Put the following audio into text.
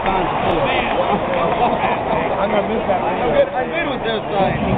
I'm gonna miss that. I'm good, I'm good with those signs.